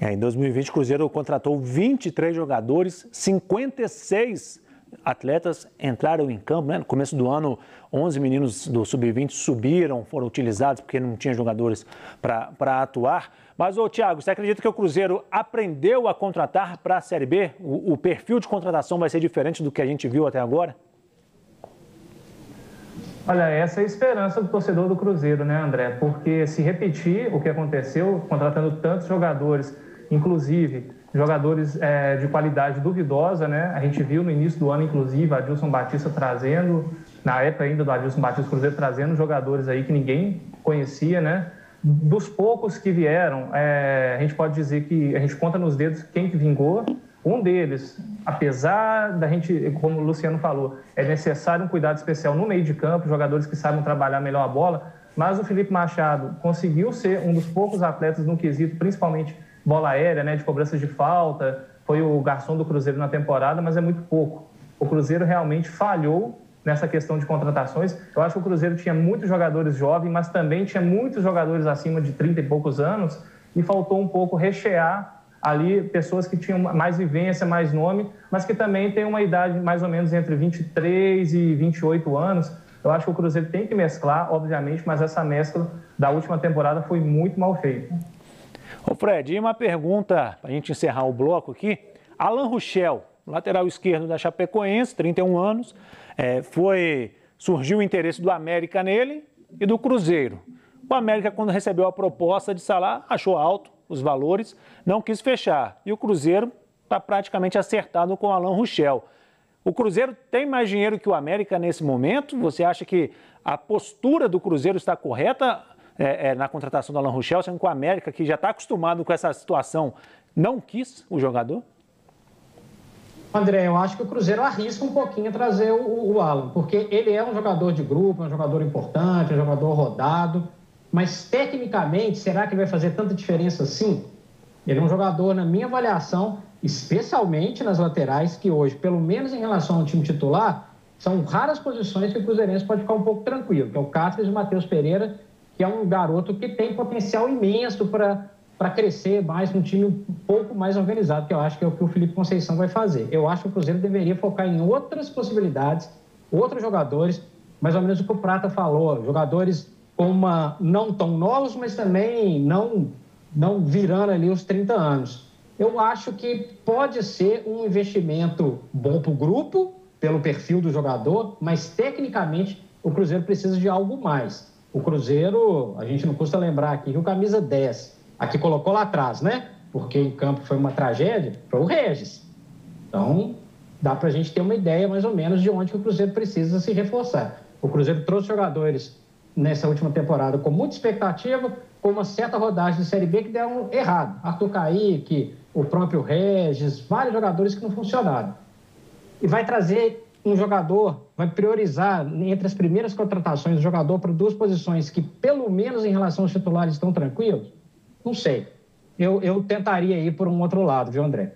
É, em 2020, o Cruzeiro contratou 23 jogadores, 56 atletas entraram em campo. Né? No começo do ano, 11 meninos do Sub-20 subiram, foram utilizados porque não tinha jogadores para atuar. Mas, ô Thiago, você acredita que o Cruzeiro aprendeu a contratar para a Série B? O, o perfil de contratação vai ser diferente do que a gente viu até agora? Olha, essa é a esperança do torcedor do Cruzeiro, né, André? Porque se repetir o que aconteceu, contratando tantos jogadores inclusive jogadores é, de qualidade duvidosa, né? A gente viu no início do ano, inclusive, Adilson Batista trazendo, na época ainda do Adilson Batista Cruzeiro, trazendo jogadores aí que ninguém conhecia, né? Dos poucos que vieram, é, a gente pode dizer que a gente conta nos dedos quem que vingou. Um deles, apesar da gente, como o Luciano falou, é necessário um cuidado especial no meio de campo, jogadores que sabem trabalhar melhor a bola, mas o Felipe Machado conseguiu ser um dos poucos atletas no quesito, principalmente bola aérea, né, de cobranças de falta, foi o garçom do Cruzeiro na temporada, mas é muito pouco. O Cruzeiro realmente falhou nessa questão de contratações. Eu acho que o Cruzeiro tinha muitos jogadores jovens, mas também tinha muitos jogadores acima de 30 e poucos anos e faltou um pouco rechear ali pessoas que tinham mais vivência, mais nome, mas que também têm uma idade mais ou menos entre 23 e 28 anos. Eu acho que o Cruzeiro tem que mesclar, obviamente, mas essa mescla da última temporada foi muito mal feita. Ô Fred, e uma pergunta para a gente encerrar o bloco aqui. Alan Ruchel, lateral esquerdo da Chapecoense, 31 anos, é, foi surgiu o interesse do América nele e do Cruzeiro. O América, quando recebeu a proposta de salário, achou alto os valores, não quis fechar. E o Cruzeiro está praticamente acertado com o Alan Ruchel. O Cruzeiro tem mais dinheiro que o América nesse momento? Você acha que a postura do Cruzeiro está correta é, é, na contratação do Alan Ruschel, sendo que o América, que já está acostumado com essa situação, não quis o jogador? André, eu acho que o Cruzeiro arrisca um pouquinho trazer o, o Alan, porque ele é um jogador de grupo, é um jogador importante, é um jogador rodado, mas tecnicamente, será que vai fazer tanta diferença assim? Ele é um jogador, na minha avaliação, especialmente nas laterais, que hoje, pelo menos em relação ao time titular, são raras posições que o Cruzeirense pode ficar um pouco tranquilo, que é o Cáceres e o Matheus Pereira, que é um garoto que tem potencial imenso para crescer mais num time um pouco mais organizado, que eu acho que é o que o Felipe Conceição vai fazer. Eu acho que o Cruzeiro deveria focar em outras possibilidades, outros jogadores, mais ou menos o que o Prata falou, jogadores uma, não tão novos, mas também não, não virando ali os 30 anos. Eu acho que pode ser um investimento bom para o grupo, pelo perfil do jogador, mas tecnicamente o Cruzeiro precisa de algo mais. O Cruzeiro, a gente não custa lembrar aqui que o camisa 10, aqui colocou lá atrás, né? Porque em campo foi uma tragédia, foi o Regis. Então, dá para a gente ter uma ideia mais ou menos de onde o Cruzeiro precisa se reforçar. O Cruzeiro trouxe jogadores nessa última temporada com muita expectativa, com uma certa rodagem de Série B que deram errado. Arthur Caíque, o próprio Regis, vários jogadores que não funcionaram. E vai trazer um jogador vai priorizar entre as primeiras contratações o jogador para duas posições que, pelo menos em relação aos titulares, estão tranquilos? Não sei. Eu, eu tentaria ir por um outro lado, viu, André?